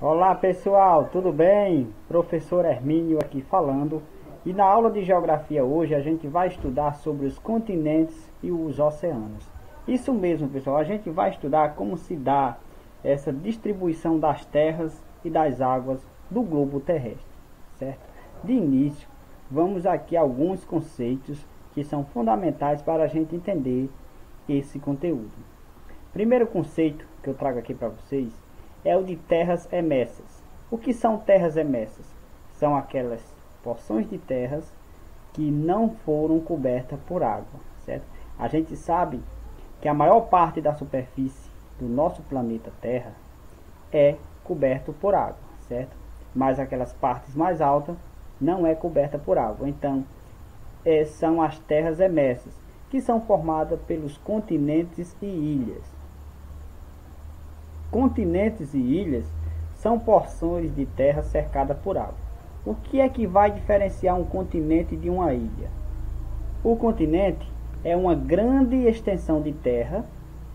Olá pessoal, tudo bem? Professor Hermínio aqui falando. E na aula de geografia hoje a gente vai estudar sobre os continentes e os oceanos. Isso mesmo, pessoal, a gente vai estudar como se dá essa distribuição das terras e das águas do globo terrestre, certo? De início, vamos aqui a alguns conceitos que são fundamentais para a gente entender esse conteúdo. Primeiro conceito que eu trago aqui para vocês é o de terras emessas. O que são terras emessas? São aquelas porções de terras que não foram cobertas por água, certo? A gente sabe que a maior parte da superfície do nosso planeta Terra é coberto por água, certo? Mas aquelas partes mais altas não é coberta por água. Então, é, são as terras emessas, que são formadas pelos continentes e ilhas. Continentes e ilhas são porções de terra cercada por água. O que é que vai diferenciar um continente de uma ilha? O continente é uma grande extensão de terra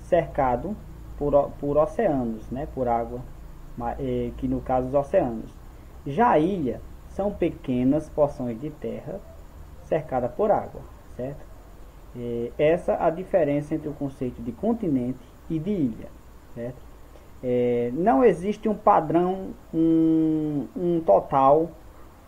cercado por, por oceanos, né, por água, eh, que no caso os oceanos. Já a ilha são pequenas porções de terra cercada por água, certo? E essa a diferença entre o conceito de continente e de ilha, certo? É, não existe um padrão, um, um total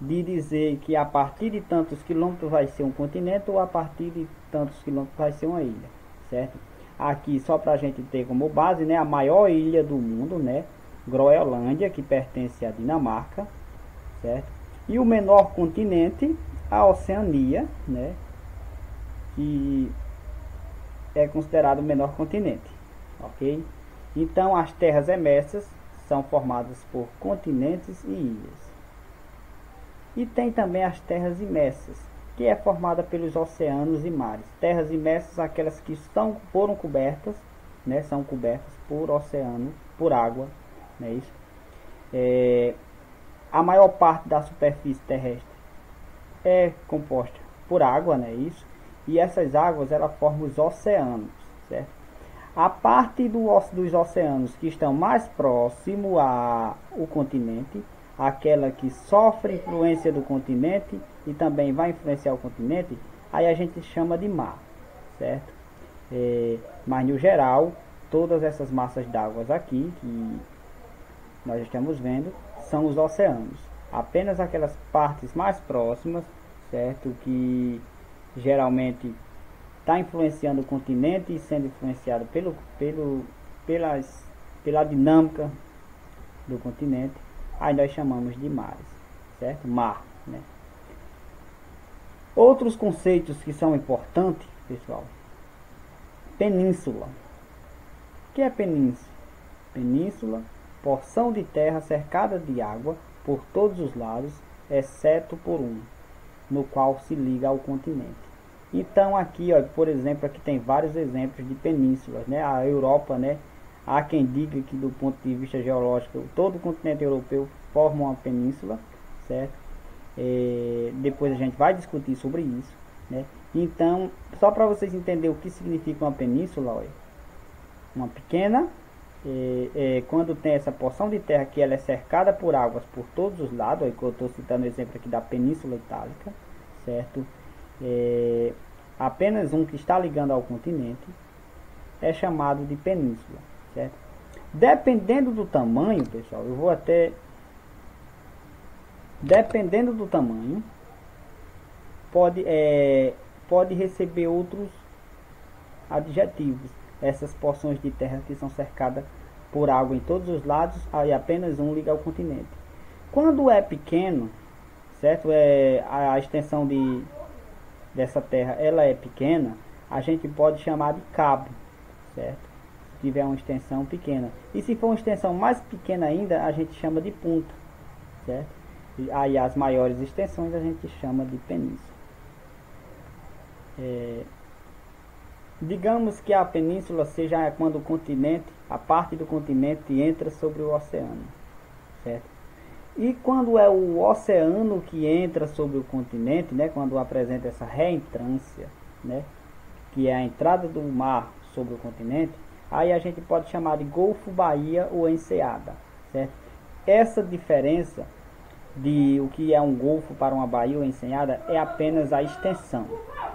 de dizer que a partir de tantos quilômetros vai ser um continente ou a partir de tantos quilômetros vai ser uma ilha, certo? Aqui só para a gente ter como base, né, a maior ilha do mundo, né, Groenlândia, que pertence à Dinamarca, certo? E o menor continente, a Oceania, né, que é considerado o menor continente, ok? Então, as terras emessas são formadas por continentes e ilhas. E tem também as terras imensas, que é formada pelos oceanos e mares. Terras imensas, aquelas que estão, foram cobertas, né, são cobertas por oceano, por água, não é isso? É, a maior parte da superfície terrestre é composta por água, não é isso? E essas águas, ela formam os oceanos, certo? A parte do, dos oceanos que estão mais próximo ao continente, aquela que sofre influência do continente e também vai influenciar o continente, aí a gente chama de mar, certo? É, mas no geral, todas essas massas d'água aqui que nós estamos vendo são os oceanos. Apenas aquelas partes mais próximas, certo? Que geralmente está influenciando o continente e sendo influenciado pelo, pelo, pelas, pela dinâmica do continente, aí nós chamamos de mares, certo? Mar, né? Outros conceitos que são importantes, pessoal. Península. O que é península? Península, porção de terra cercada de água por todos os lados, exceto por um, no qual se liga ao continente. Então aqui, ó, por exemplo, aqui tem vários exemplos de penínsulas, né? A Europa, né? Há quem diga que do ponto de vista geológico, todo o continente europeu forma uma península, certo? É, depois a gente vai discutir sobre isso, né? Então, só para vocês entenderem o que significa uma península, ó, uma pequena, é, é, quando tem essa porção de terra que ela é cercada por águas por todos os lados, ó, que eu estou citando o exemplo aqui da Península Itálica, certo? É, apenas um que está ligando ao continente, é chamado de península, certo? Dependendo do tamanho, pessoal, eu vou até dependendo do tamanho, pode é, pode receber outros adjetivos. Essas porções de terra que são cercadas por água em todos os lados, aí apenas um liga ao continente. Quando é pequeno, certo? É a, a extensão de dessa terra ela é pequena, a gente pode chamar de cabo, certo? Se tiver uma extensão pequena. E se for uma extensão mais pequena ainda, a gente chama de punta, certo? E aí as maiores extensões a gente chama de península. É, digamos que a península seja quando o continente, a parte do continente entra sobre o oceano, certo? E quando é o oceano que entra sobre o continente, né, quando apresenta essa reentrância, né, que é a entrada do mar sobre o continente, aí a gente pode chamar de Golfo, Bahia ou Enseada, certo? essa diferença de o que é um golfo para uma baía ou ensenhada é apenas a extensão,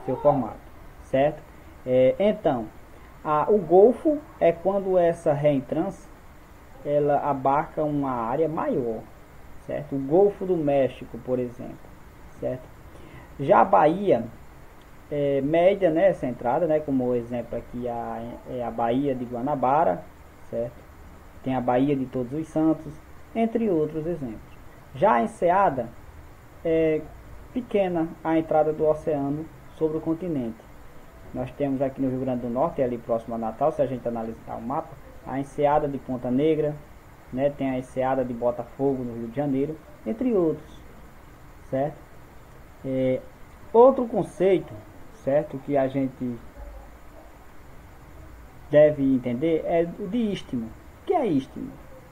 seu formato, certo? É, então, a, o golfo é quando essa reentrância ela abarca uma área maior, certo? O Golfo do México, por exemplo, certo? Já a Bahia é, média, né, essa entrada, né, como exemplo aqui a, é a Baía de Guanabara, certo? Tem a Baía de Todos os Santos, entre outros exemplos. Já a enseada é pequena a entrada do oceano sobre o continente. Nós temos aqui no Rio Grande do Norte, ali próximo a Natal, se a gente analisar o mapa, a enseada de Ponta Negra, né, tem a enseada de Botafogo no Rio de Janeiro, entre outros, certo? É, outro conceito, certo, que a gente deve entender é o de istmo. O que é istmo?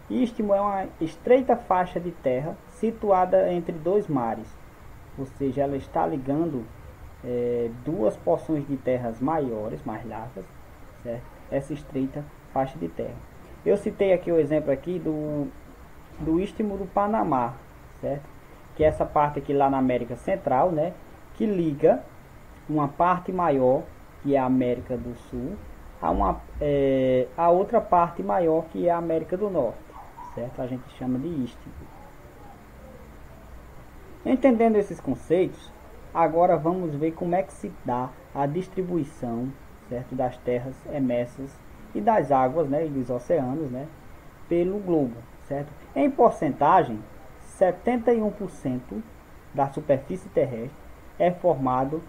Istmo é uma estreita faixa de terra situada entre dois mares, ou seja, ela está ligando é, duas porções de terras maiores, mais largas, certo? Essa estreita faixa de terra. Eu citei aqui o exemplo aqui do, do istmo do Panamá, certo? Que é essa parte aqui lá na América Central, né? Que liga uma parte maior, que é a América do Sul, a, uma, é, a outra parte maior, que é a América do Norte, certo? A gente chama de istmo. Entendendo esses conceitos, agora vamos ver como é que se dá a distribuição certo, das terras emersas e das águas né, e dos oceanos né, pelo globo. Certo? Em porcentagem, 71% da superfície terrestre é formado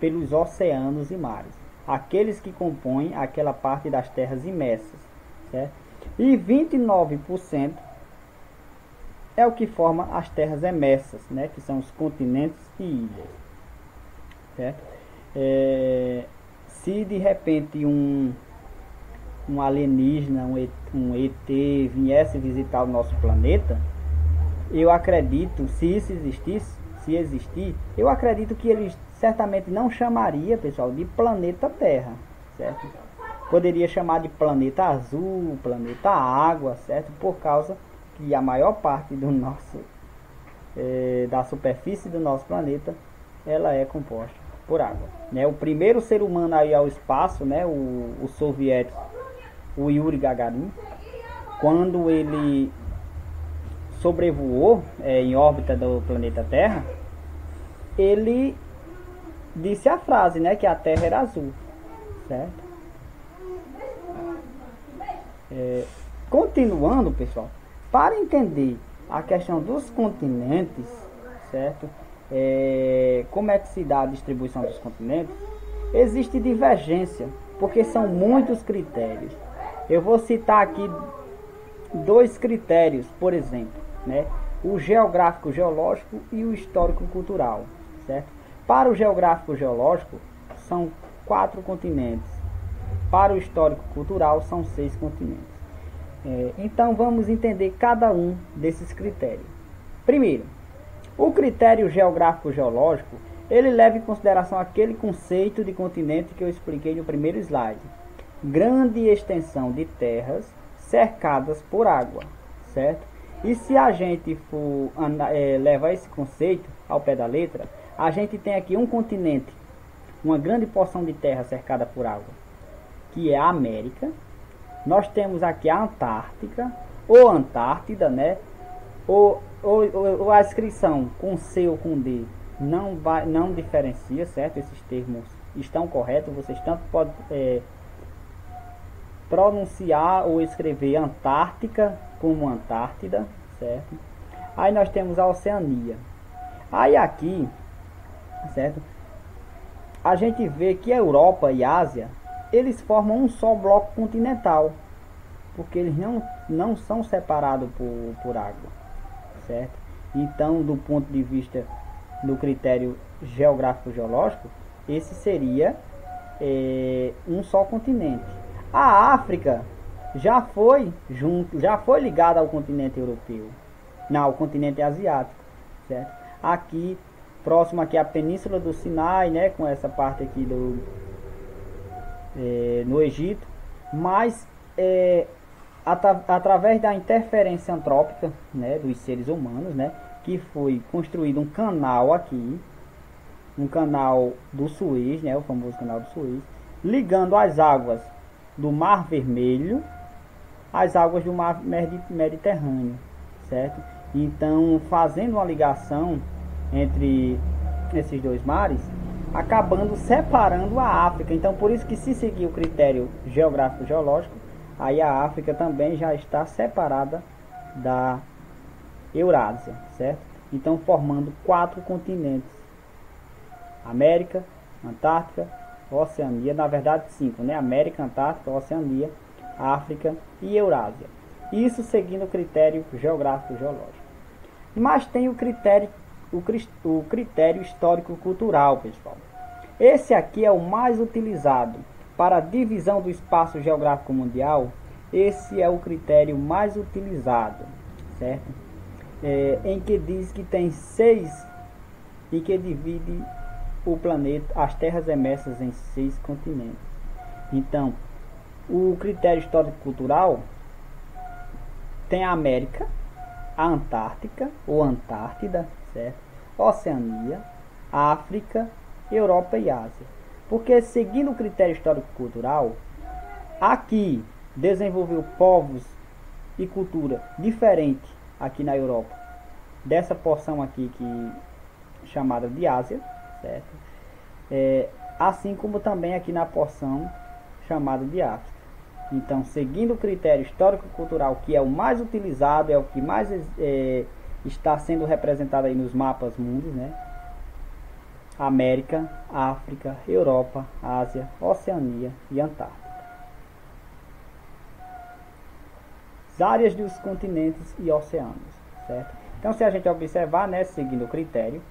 pelos oceanos e mares, aqueles que compõem aquela parte das terras imersas. Certo? E 29% é o que forma as terras emersas, né, que são os continentes e ilhas. Certo? É, se de repente um, um alienígena, um ET, um ET viesse visitar o nosso planeta, eu acredito, se isso existisse, se existir, eu acredito que ele certamente não chamaria, pessoal, de planeta Terra, certo? Poderia chamar de planeta azul, planeta água, certo? Por causa que a maior parte do nosso é, da superfície do nosso planeta ela é composta por água. Né? O primeiro ser humano aí ao espaço, né? o, o soviético, o Yuri Gagarin, quando ele sobrevoou é, em órbita do planeta Terra, ele disse a frase, né, que a Terra era azul, certo? É, continuando, pessoal, para entender a questão dos continentes, certo? É, como é que se dá a distribuição dos continentes? Existe divergência, porque são muitos critérios. Eu vou citar aqui dois critérios, por exemplo, né? O geográfico geológico e o histórico cultural, certo? Para o geográfico geológico são quatro continentes. Para o histórico cultural são seis continentes. É, então vamos entender cada um desses critérios. Primeiro, o critério geográfico geológico ele leva em consideração aquele conceito de continente que eu expliquei no primeiro slide. Grande extensão de terras cercadas por água, certo? E se a gente for é, levar esse conceito ao pé da letra, a gente tem aqui um continente, uma grande porção de terra cercada por água, que é a América, nós temos aqui a Antártica, ou Antártida, né? Ou, ou, ou, a inscrição com C ou com D não, vai, não diferencia, certo? Esses termos estão corretos, vocês tanto podem é, pronunciar ou escrever Antártica como Antártida, certo? Aí nós temos a Oceania. Aí aqui, certo? A gente vê que a Europa e a Ásia eles formam um só bloco continental, porque eles não, não são separados por, por água, certo? Então, do ponto de vista do critério geográfico-geológico, esse seria é, um só continente. A África já foi junto, já foi ligada ao continente europeu, não, ao continente asiático, certo? Aqui próximo aqui à península do Sinai, né, com essa parte aqui do é, no Egito, mas é, através da interferência antrópica né, dos seres humanos, né, que foi construído um canal aqui, um canal do Suez, né, o famoso canal do Suez, ligando as águas do Mar Vermelho às águas do Mar Mediterrâneo, certo? Então, fazendo uma ligação entre esses dois mares, acabando separando a África. Então, por isso que se seguir o critério geográfico geológico, aí a África também já está separada da Eurásia, certo? Então, formando quatro continentes: América, Antártica, Oceania, na verdade cinco, né? América, Antártica, Oceania, África e Eurásia. Isso seguindo o critério geográfico geológico. Mas tem o critério o, o critério histórico-cultural, pessoal. Esse aqui é o mais utilizado para a divisão do espaço geográfico mundial. Esse é o critério mais utilizado, certo? É, em que diz que tem seis e que divide o planeta, as terras emersas em seis continentes. Então, o critério histórico-cultural tem a América, a Antártica ou Antártida, certo? Oceania, África, Europa e Ásia. Porque seguindo o critério histórico-cultural, aqui desenvolveu povos e cultura diferente aqui na Europa. Dessa porção aqui que chamada de Ásia, certo? É, assim como também aqui na porção chamada de África. Então, seguindo o critério histórico-cultural, que é o mais utilizado, é o que mais é, está sendo representado aí nos mapas mundos, né? América, África, Europa, Ásia, Oceania e Antártica. As áreas dos continentes e oceanos, certo? Então, se a gente observar, né, seguindo o critério,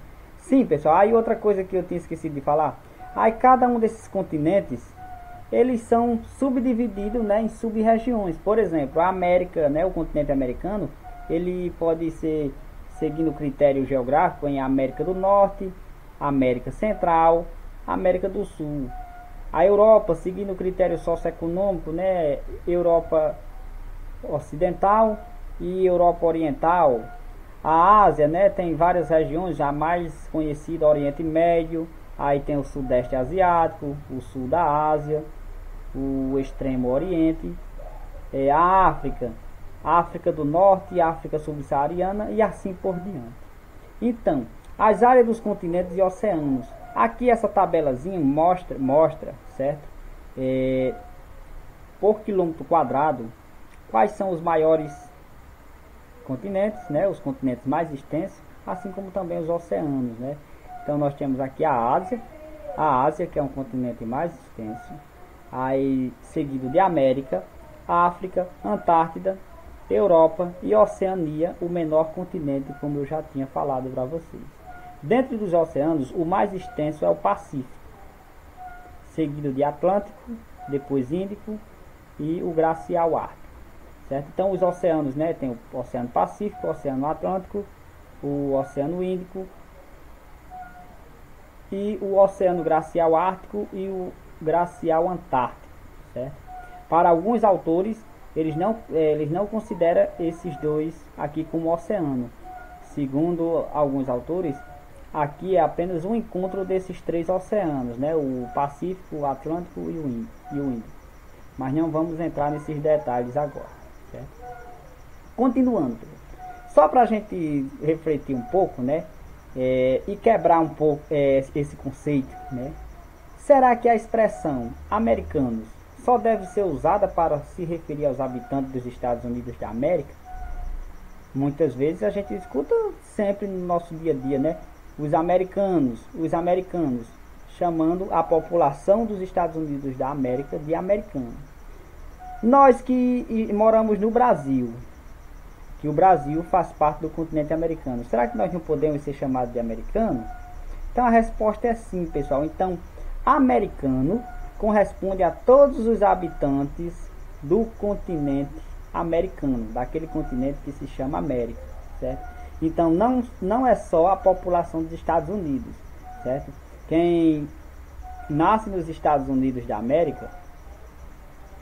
sim, pessoal. Aí outra coisa que eu tinha esquecido de falar, aí cada um desses continentes eles são subdivididos, né, em sub-regiões. Por exemplo, a América, né, o continente americano, ele pode ser seguindo o critério geográfico em América do Norte, América Central, América do Sul. A Europa, seguindo o critério socioeconômico, né, Europa Ocidental e Europa Oriental. A Ásia, né, tem várias regiões, já mais conhecida Oriente Médio, aí tem o Sudeste Asiático, o Sul da Ásia, o Extremo Oriente, é, a África, África do Norte, África Subsaariana e assim por diante. Então, as áreas dos continentes e oceanos. Aqui essa tabelazinha mostra, mostra certo? É, por quilômetro quadrado, quais são os maiores continentes, né? Os continentes mais extensos, assim como também os oceanos, né? Então nós temos aqui a Ásia, a Ásia que é um continente mais extenso, aí seguido de América, África, Antártida, Europa e Oceania, o menor continente, como eu já tinha falado para vocês. Dentro dos oceanos, o mais extenso é o Pacífico, seguido de Atlântico, depois Índico e o Glacial Ártico. Certo? Então, os oceanos, né, tem o Oceano Pacífico, o Oceano Atlântico, o Oceano Índico e o Oceano Glacial Ártico e o Glacial Antártico, certo? Para alguns autores, eles não, é, eles não consideram esses dois aqui como oceano. Segundo alguns autores, aqui é apenas um encontro desses três oceanos, né? o Pacífico, o Atlântico e o Índico. Mas não vamos entrar nesses detalhes agora. Continuando, só para a gente refletir um pouco, né? É, e quebrar um pouco é, esse conceito, né? Será que a expressão americanos só deve ser usada para se referir aos habitantes dos Estados Unidos da América. Muitas vezes a gente escuta sempre no nosso dia a dia, né? Os americanos, os americanos, chamando a população dos Estados Unidos da América de americano. Nós que moramos no Brasil, que o Brasil faz parte do continente americano, será que nós não podemos ser chamados de americano? Então a resposta é sim, pessoal. Então, americano corresponde a todos os habitantes do continente americano, daquele continente que se chama América, certo? Então não, não é só a população dos Estados Unidos, certo? Quem nasce nos Estados Unidos da América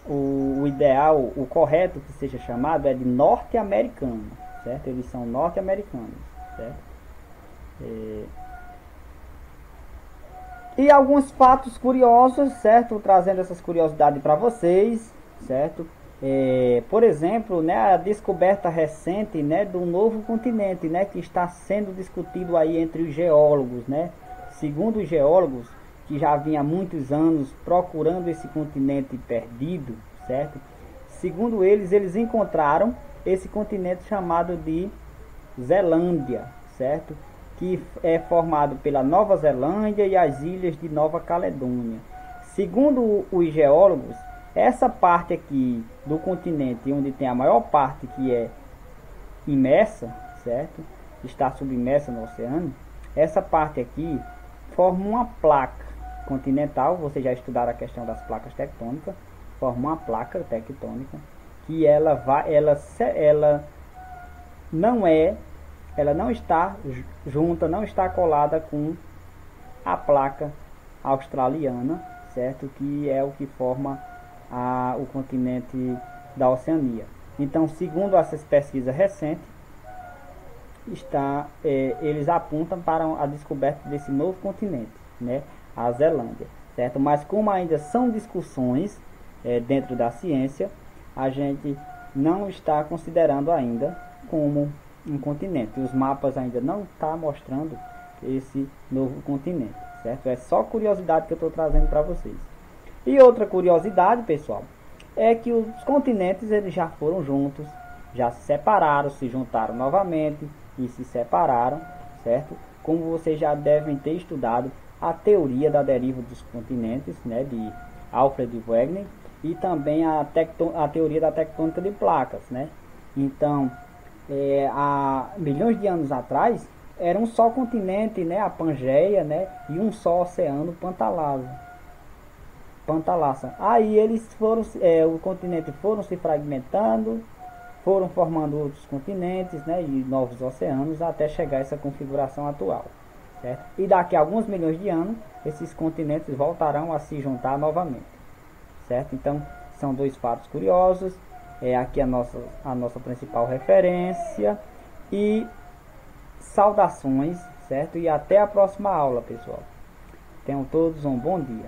o, o ideal, o correto que seja chamado é de norte-americano, certo? Eles são norte-americanos, certo? É... E alguns fatos curiosos, certo? Trazendo essas curiosidades para vocês, certo? É, por exemplo, né, a descoberta recente né, do novo continente, né, que está sendo discutido aí entre os geólogos, né? Segundo os geólogos, que já vinha há muitos anos procurando esse continente perdido, certo? Segundo eles, eles encontraram esse continente chamado de Zelândia, certo? Que é formado pela Nova Zelândia e as ilhas de Nova Caledônia. Segundo os geólogos, essa parte aqui do continente, onde tem a maior parte que é imersa, certo? Está submersa no oceano. Essa parte aqui forma uma placa continental. Vocês já estudaram a questão das placas tectônicas. Forma uma placa tectônica que ela vai, ela, ela não é, ela não está junta, não está colada com a placa australiana, certo? Que é o que forma a, o continente da Oceania. Então, segundo essas pesquisas recentes, está, é, eles apontam para a descoberta desse novo continente, né, a Zelândia, certo? Mas como ainda são discussões é, dentro da ciência, a gente não está considerando ainda como um continente. Os mapas ainda não estão tá mostrando esse novo continente, certo? É só curiosidade que eu estou trazendo para vocês. E outra curiosidade, pessoal, é que os continentes eles já foram juntos, já se separaram, se juntaram novamente e se separaram, certo? Como vocês já devem ter estudado a teoria da deriva dos continentes, né, de Alfred Wegener, e também a, a teoria da tectônica de placas, né? Então, é, há milhões de anos atrás, era um só continente, né, a Pangeia, né, e um só oceano, Pantalasa. Pantalassa. Aí eles foram, é, o continente foram se fragmentando, foram formando outros continentes, né, e novos oceanos até chegar a essa configuração atual, certo? E daqui a alguns milhões de anos, esses continentes voltarão a se juntar novamente, certo? Então, são dois fatos curiosos. É aqui a nossa a nossa principal referência e saudações, certo? E até a próxima aula, pessoal. Tenham todos um bom dia.